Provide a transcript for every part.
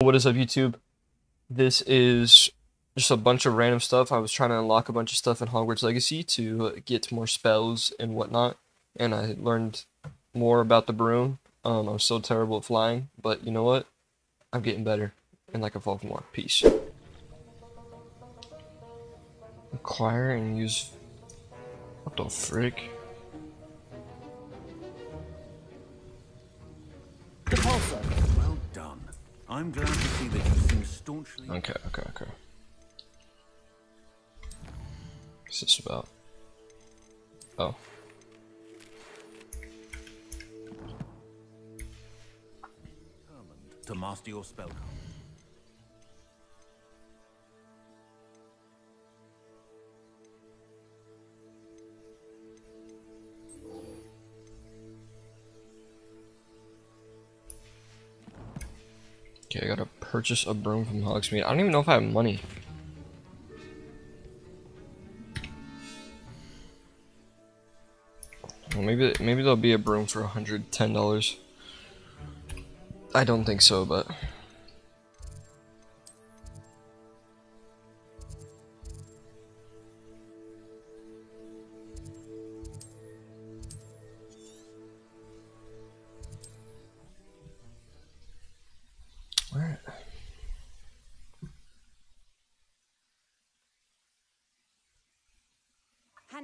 What is up, YouTube? This is just a bunch of random stuff. I was trying to unlock a bunch of stuff in Hogwarts Legacy to get more spells and whatnot, and I learned more about the broom. Um, I'm still terrible at flying, but you know what? I'm getting better, and like evolve more. Peace. Acquire and use. What the frick? I'm glad to see that you seem staunchly. Okay, okay, okay. What's this about? Oh. determined to master your spell. Okay, I gotta purchase a broom from Hogsmeade. I don't even know if I have money. Well, maybe maybe there'll be a broom for hundred ten dollars. I don't think so, but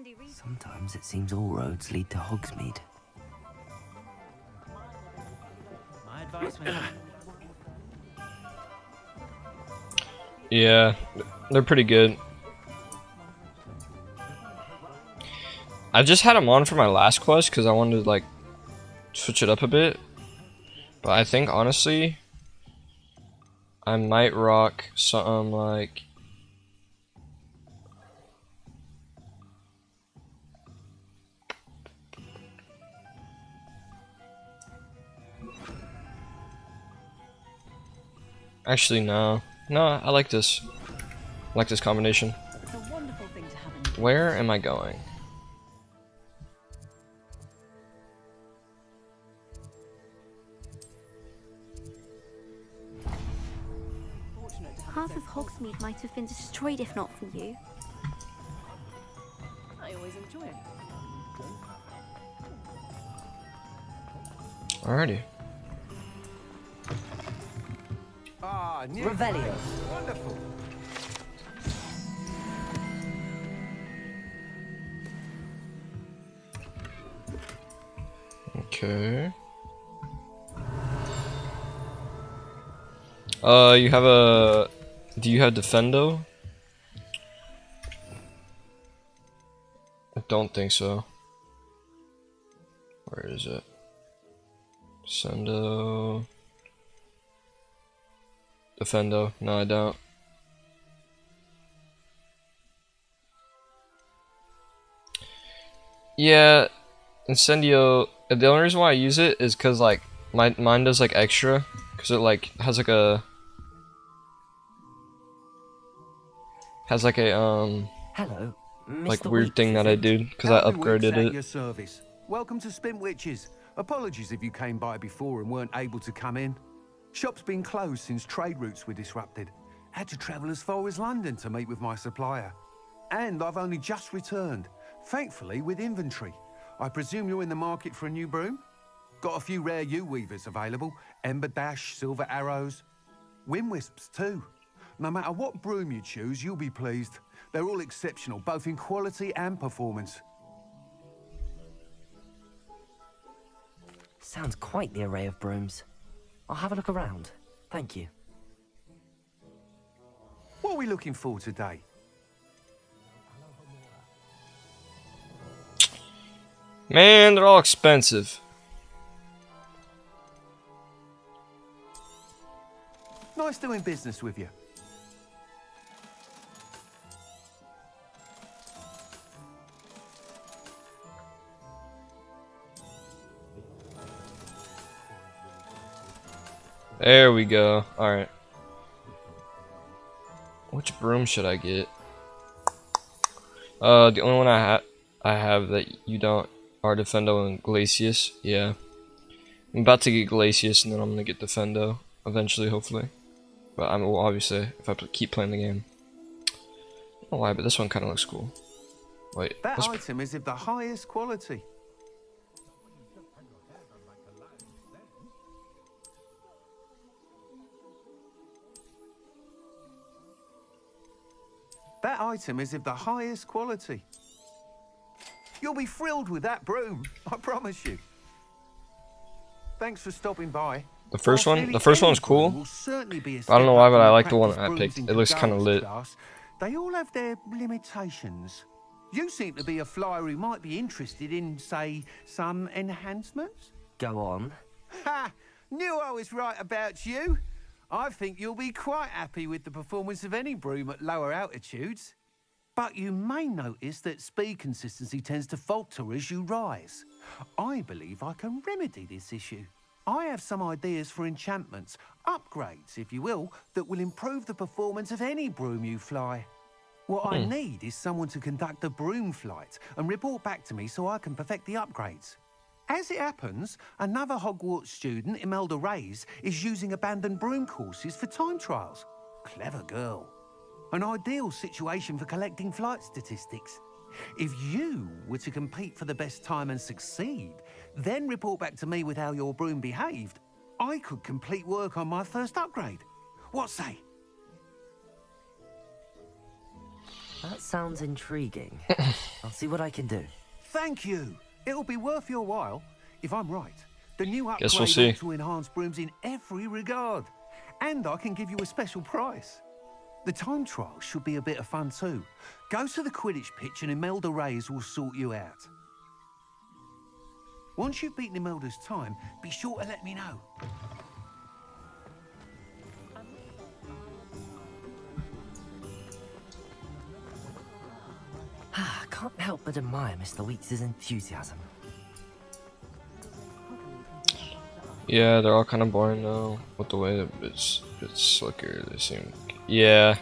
Handy read. Sometimes it seems all roads lead to Hogsmeade. My advice when Yeah, they're pretty good. I just had them on for my last quest because I wanted to like switch it up a bit. But I think honestly, I might rock something like. Actually, no. No, I like this. I like this combination. It's a wonderful thing to have in Where am I going? fortunate to have Half of Hogsmeade might have been destroyed if not for you. I always enjoy it. Alrighty. Ah, new Revelio. Wonderful. Okay. Uh, you have a. Do you have Defendo? I don't think so. Where is it? Sendo. Defendo. No, I don't. Yeah, Incendio. The only reason why I use it is because like my mine does like extra, because it like has like a has like a um Hello, Mr. like weird Weeks, thing that I it? did because I upgraded it. Your service. Welcome to Spintwitches. Apologies if you came by before and weren't able to come in. Shop's been closed since trade routes were disrupted. Had to travel as far as London to meet with my supplier. And I've only just returned, thankfully with inventory. I presume you're in the market for a new broom? Got a few rare U weavers available. Ember Dash, Silver Arrows. Wind Wisps too. No matter what broom you choose, you'll be pleased. They're all exceptional, both in quality and performance. Sounds quite the array of brooms. I'll have a look around. Thank you. What are we looking for today? Man, they're all expensive. Nice doing business with you. There we go. Alright. Which broom should I get? Uh, the only one I have I have that you don't are Defendo and Glacius. Yeah. I'm about to get Glacius and then I'm gonna get Defendo eventually, hopefully. But I'm well, obviously if I keep playing the game. I don't know why, but this one kind of looks cool. Wait, That item is of the highest quality. That item is of the highest quality. You'll be thrilled with that broom, I promise you. Thanks for stopping by. the first one, the first one's cool. will certainly be a I don't know why, but I like the one practice I picked. It looks kinda lit. They all have their limitations. You seem to be a flyer who might be interested in, say, some enhancements. Go on. Ha! Knew I was right about you. I think you'll be quite happy with the performance of any broom at lower altitudes. But you may notice that speed consistency tends to falter as you rise. I believe I can remedy this issue. I have some ideas for enchantments, upgrades, if you will, that will improve the performance of any broom you fly. What I hmm. need is someone to conduct a broom flight and report back to me so I can perfect the upgrades. As it happens, another Hogwarts student, Imelda Reyes, is using abandoned broom courses for time trials. Clever girl. An ideal situation for collecting flight statistics. If you were to compete for the best time and succeed, then report back to me with how your broom behaved, I could complete work on my first upgrade. What say? That sounds intriguing. I'll see what I can do. Thank you. It'll be worth your while, if I'm right. The new upgrade Guess we'll see. ought to enhance brooms in every regard. And I can give you a special price. The time trial should be a bit of fun too. Go to the Quidditch pitch and Imelda Reyes will sort you out. Once you've beaten Imelda's time, be sure to let me know. Can't help but admire Mr. Weeks' enthusiasm. Yeah, they're all kind of boring though. With the way that it's it's slicker, they seem. Yeah.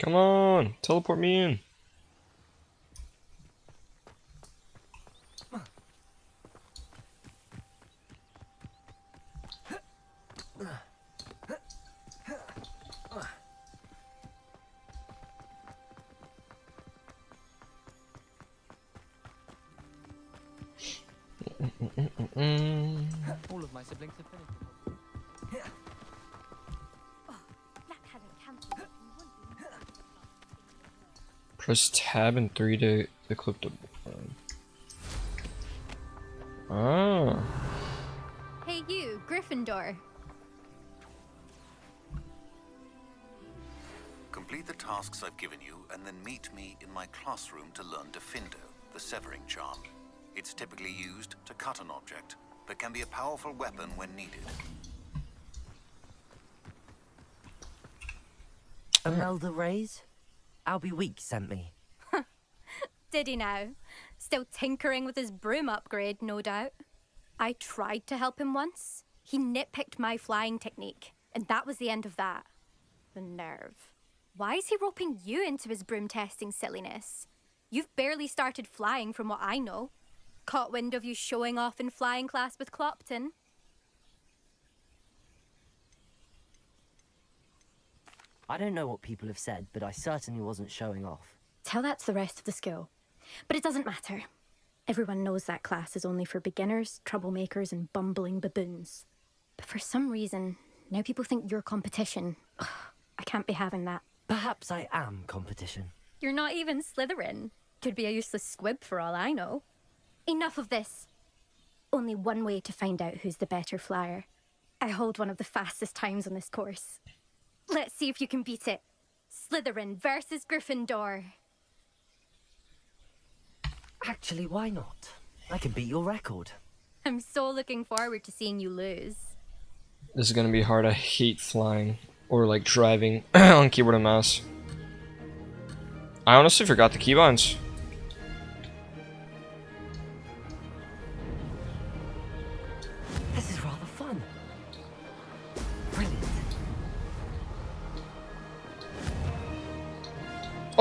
Come on, teleport me in. All of my siblings have. Press tab and 3 to equip the um, Ah. Hey, you, Gryffindor. Complete the tasks I've given you and then meet me in my classroom to learn Diffindo, the severing charm. It's typically used to cut an object, but can be a powerful weapon when needed. Imelda Reyes? Albie Weeks sent me. Did he now? Still tinkering with his broom upgrade, no doubt. I tried to help him once. He nitpicked my flying technique, and that was the end of that. The nerve. Why is he roping you into his broom testing silliness? You've barely started flying from what I know. Caught wind of you showing off in flying class with Clopton. I don't know what people have said, but I certainly wasn't showing off. Tell that to the rest of the school. But it doesn't matter. Everyone knows that class is only for beginners, troublemakers, and bumbling baboons. But for some reason, now people think you're competition. Ugh, I can't be having that. Perhaps I am competition. You're not even Slytherin. Could be a useless squib for all I know. Enough of this. Only one way to find out who's the better flyer. I hold one of the fastest times on this course. Let's see if you can beat it. Slytherin versus Gryffindor. Actually, why not? I can beat your record. I'm so looking forward to seeing you lose. This is gonna be hard. I hate flying or like driving on keyboard and mouse. I honestly forgot the keybinds.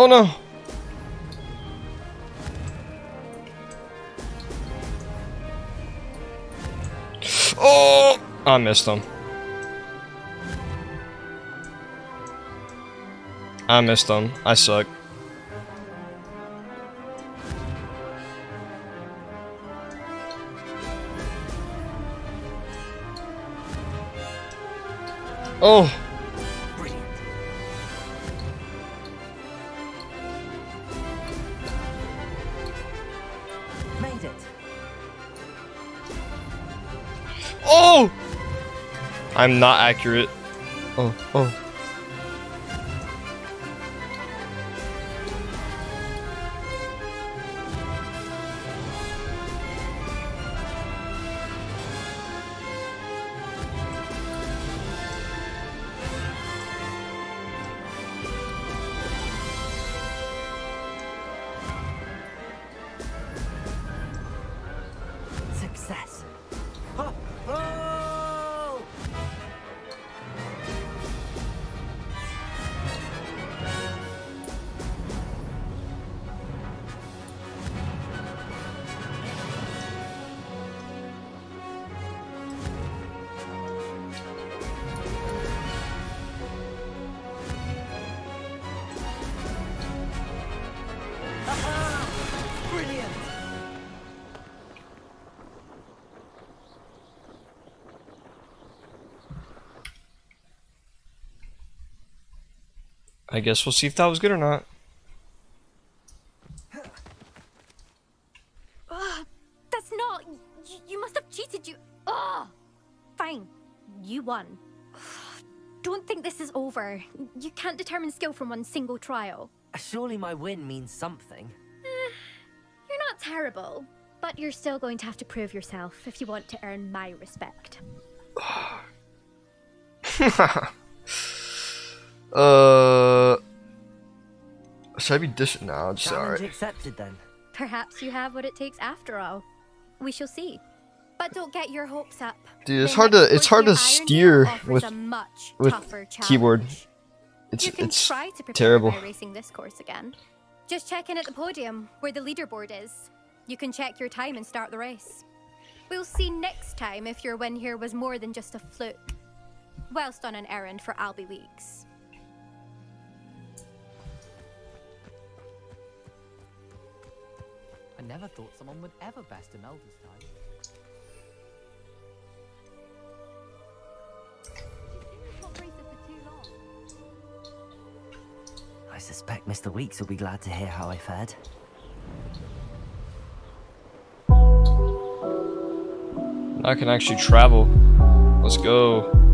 Oh no! Oh! I missed him. I missed him. I suck. Oh! I'm not accurate. Oh, oh. I guess we'll see if that was good or not. Ugh, that's not. You, you must have cheated. You. Ugh. Fine. You won. Don't think this is over. You can't determine skill from one single trial. Surely my win means something. You're not terrible, but you're still going to have to prove yourself if you want to earn my respect. uh. Should I be dish? No, I'm Challenge sorry. accepted then. Perhaps you have what it takes after all. We shall see. But don't get your hopes up. Dude, it's The hard to it's hard to steer with- a much with keyboard. It's you can it's try to prepare terrible. by racing this course again. Just check in at the podium where the leaderboard is. You can check your time and start the race. We'll see next time if your win here was more than just a fluke. Whilst on an errand for Albie Weeks. Never thought someone would ever best Imelda's time. I suspect Mr. Weeks will be glad to hear how I fared. I can actually travel. Let's go.